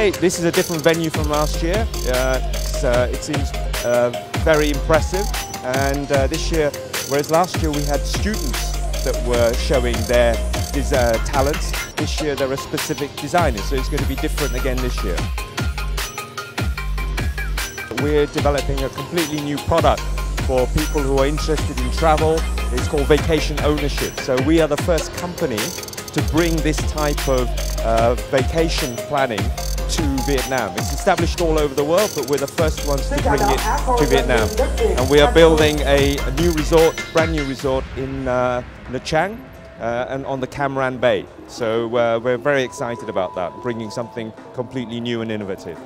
Today, this is a different venue from last year. Uh, uh, it seems uh, very impressive. And uh, this year, whereas last year we had students that were showing their talents, this year there are specific designers, so it's going to be different again this year. We're developing a completely new product for people who are interested in travel. It's called vacation ownership. So we are the first company to bring this type of uh, vacation planning to Vietnam. It's established all over the world, but we're the first ones to bring it to Vietnam. And we are building a, a new resort, brand new resort in uh, Nha Trang uh, and on the Cam Ranh Bay. So uh, we're very excited about that, bringing something completely new and innovative.